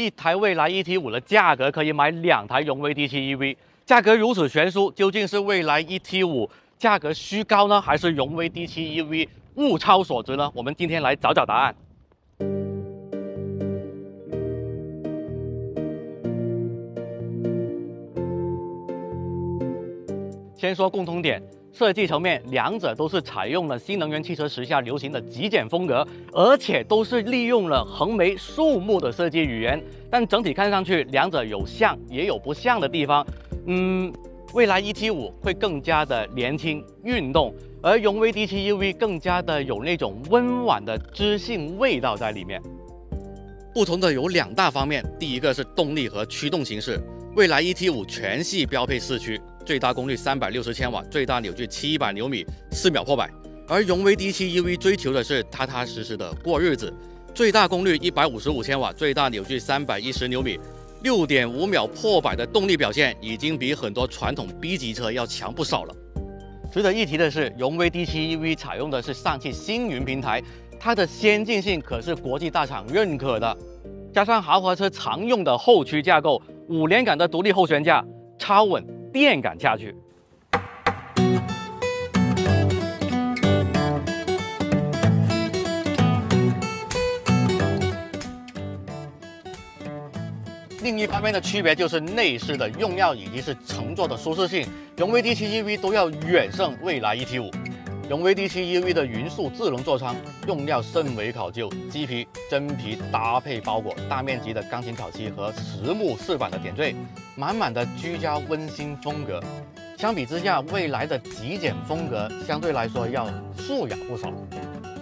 一台蔚来 ET5 的价格可以买两台荣威 D7 EV，价格如此悬殊，究竟是蔚来 ET5 价格虚高呢，还是荣威 D7 EV 物超所值呢？我们今天来找找答案。先说共通点，设计层面，两者都是采用了新能源汽车时下流行的极简风格，而且都是利用了横眉竖目的设计语言。但整体看上去，两者有像也有不像的地方。嗯，蔚来 ET5 会更加的年轻运动，而荣威 D7 UV 更加的有那种温婉的知性味道在里面。不同的有两大方面，第一个是动力和驱动形式，蔚来 ET5 全系标配四驱。最大功率三百六十千瓦，最大扭矩七百牛米，四秒破百。而荣威 D7 EV 追求的是踏踏实实的过日子，最大功率一百五十五千瓦，最大扭矩三百一十牛米，六点五秒破百的动力表现，已经比很多传统 B 级车要强不少了。值得一提的是，荣威 D7 EV 采用的是上汽星云平台，它的先进性可是国际大厂认可的。加上豪华车常用的后驱架构，五连杆的独立后悬架，超稳。电感下去。另一方面的区别就是内饰的用料以及是乘坐的舒适性，荣威 D7 EV 都要远胜蔚来 ET5。荣威 D7 EV 的匀速智能座舱用料甚为考究，麂皮、真皮搭配包裹，大面积的钢琴烤漆和实木饰板的点缀，满满的居家温馨风格。相比之下，蔚来的极简风格相对来说要素雅不少。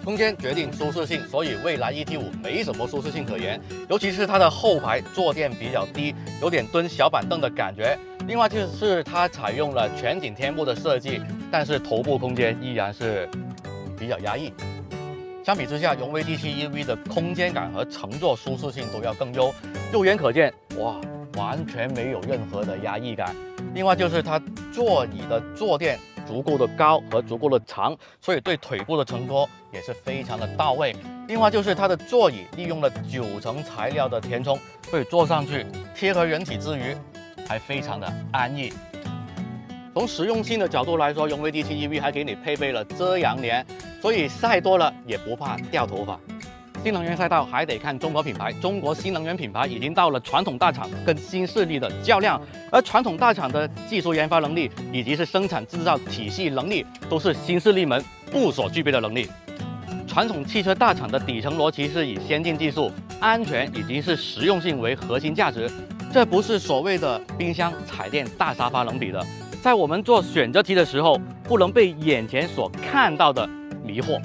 空间决定舒适性，所以蔚来 ET5 没什么舒适性可言，尤其是它的后排坐垫比较低，有点蹲小板凳的感觉。另外就是它采用了全景天幕的设计。但是头部空间依然是比较压抑。相比之下，荣威 D7 EV 的空间感和乘坐舒适性都要更优。肉眼可见，哇，完全没有任何的压抑感。另外就是它座椅的坐垫足够的高和足够的长，所以对腿部的承托也是非常的到位。另外就是它的座椅利用了九层材料的填充，所以坐上去贴合人体之余，还非常的安逸。从实用性的角度来说，荣威 D7 EV 还给你配备了遮阳帘，所以晒多了也不怕掉头发。新能源赛道还得看中国品牌，中国新能源品牌已经到了传统大厂跟新势力的较量，而传统大厂的技术研发能力以及是生产制造体系能力，都是新势力们不所具备的能力。传统汽车大厂的底层逻辑是以先进技术、安全以及是实用性为核心价值，这不是所谓的冰箱、彩电、大沙发能比的。在我们做选择题的时候，不能被眼前所看到的迷惑。